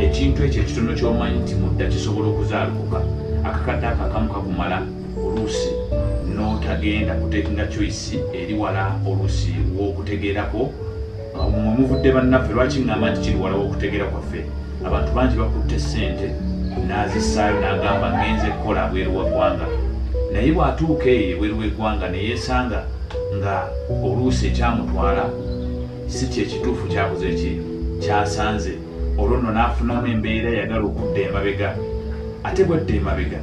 ekintu ekyo ekitono kyomanyi nti mudda kisobola okuzaalukuka. Akakadde ako akamu kakumala oluusi n'otagenda kutekinga choice eri wala oluusi w'okutegeerako mwemuvudde bannaffe lwaki ŋŋamba nti kiri wala w'okutegeera kwaffe? Abantu bangi bakutte ssente n'azissaayo n'agamba ngenze kukola bweru wa ggwanga naye bw'atuuka eyo ebweru w'eggwanga neyeesanga nga oluusi ekyamutwala si kyekituufu kyakoze ki? Kyasanze olwo nno n'afunamu embeera yagala okudda emabega. Ate bwadda emabega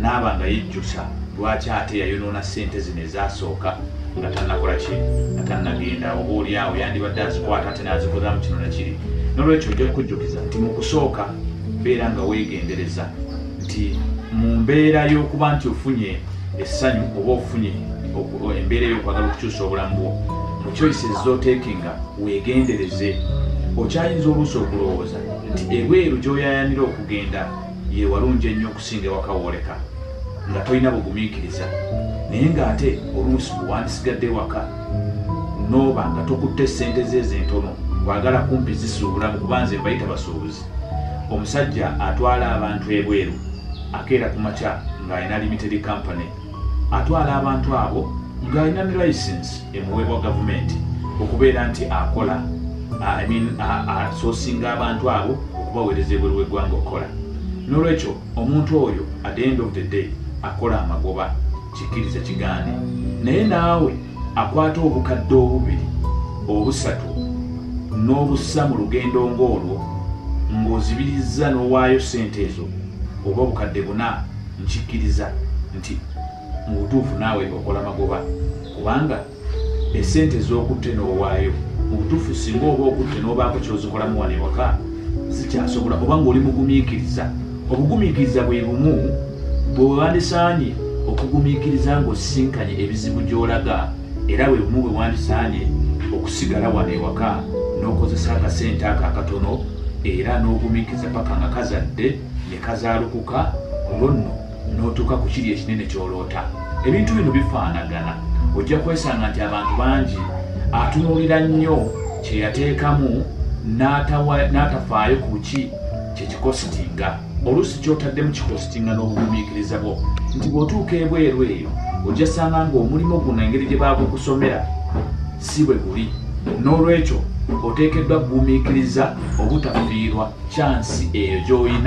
naaba nga yejjusa lwaki ate yayonoona ssente zino ezasooka nga tannakola ki? Nga tannagenda? Oba oliawo yandibadde azikwata ate n'azikozamu kino nakiri nolwekyo ojja kukujjukiza nti mu kusooka beera nga weegendereza nti mu mbeera y'okuba nti ofunye essanyu oba ofunye embeera y'okwagala okukyusa obulamu bwo mu choices zoteekinga weegendereze okyayinza oluusi okulowooza nti ebweru gy'oyayanira okugenda ye walungi ennyo okusinga ewaka wooleka nga tolina bugumiikiriza. Naye ng'ate oluusi bwe wandisigadde waka nooba nga tokutte ssente zeezo entono kwagala kumpi zisuubula mu kubanza ebayita basuubuzi omusajja atwala abantu ebweru akeera ku makya ng'alina limited company atwala abantu abo ng'alina ne license emuweebwa gavumenti okubeera nti akola asoosinga abantu abo okubaweereza ebweru w'eggwanga okukola. N'olwekyo omuntu oyo at the end of the day akola amagoba kikkiriza kigaane naye naawe akwata obukadde obubiri obusatu n'obussa mu lugendo ng'olwo ng'ozibirizza n'owaayo ssente ezo oba obukadde buna nkikkiriza nti mu butuufu naawe okola magoba kubanga essente z'okutte n'owaayo mu butuufu singa oba okutte n'obaako kyozikolamu wano ewaka zikyasobola oba ng'oli mugumiikiriza. Obugumiikiriza bwe bumu bwewandisaanye okugumiikiriza ng'osisinkanye ebizibu gy'olaga era bwe bumu bwe wandisaanye okusigala wano ewaka n'okozesa akasente ako akatono era n'ogumiikiriza paka nga kazadde ne kazaalukuka olwo nno n'otuuka ku kiri ekinene ky'oloota. Ebintu bino bifaanagana. Ojja kwesanga nti abantu bangi atunuulira nnyo kyeyateekamu n'atafaayo ku ki kyekikositinga oluusi kyotaddemu kikositinga n'obugumiikiriza bwo. Nti bw'otuuka ebweru eyo ojja sanga ng'omulimu guno engeri gye baagukusomera si bwe guli. N'olwekyo oteekeddwa kugumiikiriza obutafiirwa kyansi eyo gy'oyina